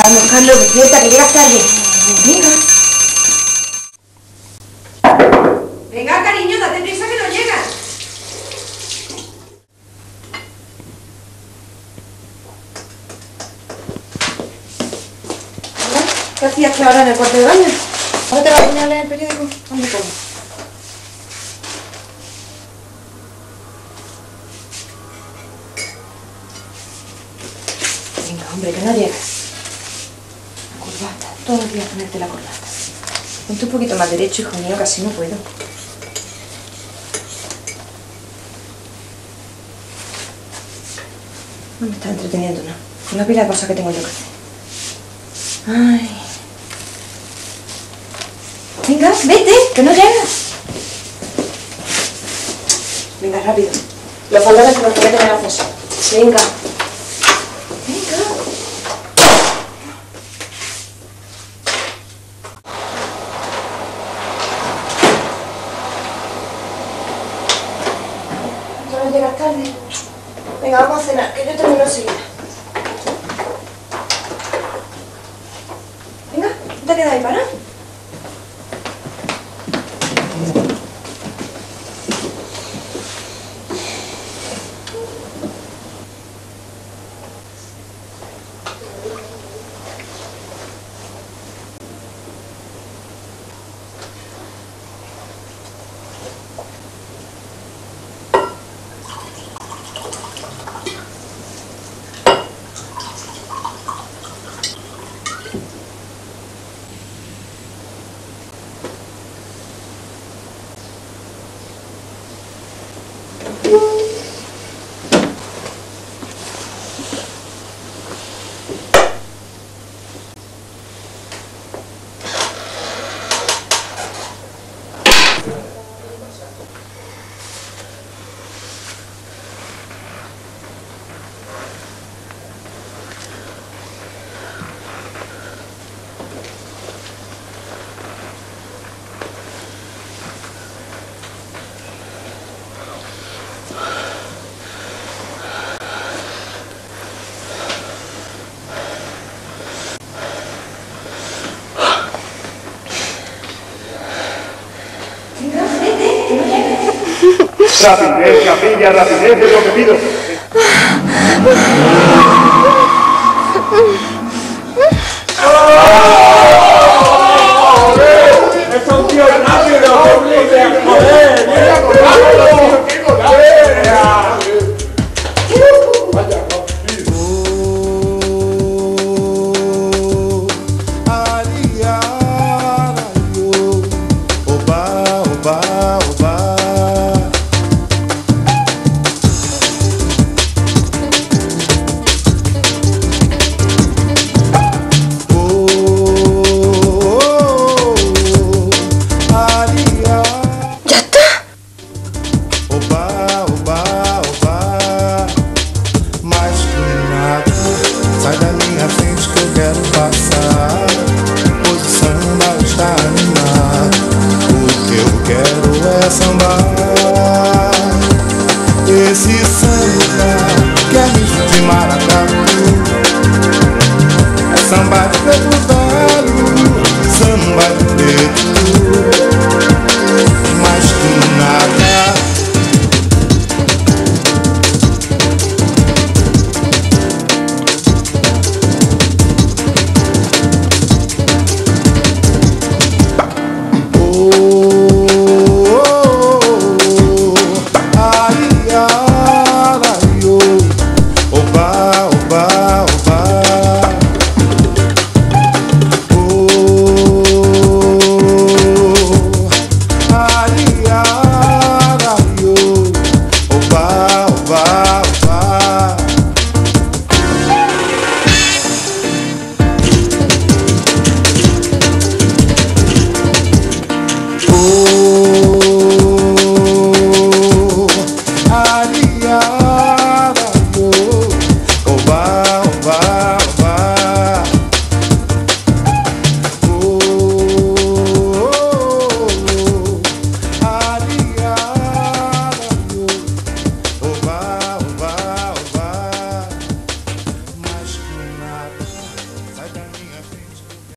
Vamos, Carlos, despierta, que llegas tarde. Venga. Venga, cariño, date prisa que no llegas. ¿Qué hacías que ahora en el cuarto de baño? ¿Ahora te vas a poner a leer el periódico? ¿Dónde pongo? Venga, hombre, que no llegas. La corbata, todos los días ponerte la corbata. Ponte un poquito más derecho, hijo mío, así no puedo. No me está entreteniendo, ¿no? Con la pila de cosas que tengo yo que hacer. Ay. Venga, vete, que no llegas. Venga, rápido. Los pantalones que los que tener acceso. Venga. Venga. Ya no llegas Venga, vamos a cenar, que yo termino enseguida. Venga, ¿no te quedas ahí para? Rapidez, capilla, rapidez es lo que pido. ¡Es Samba de Deputado, samba de preto Mais que nada. Oh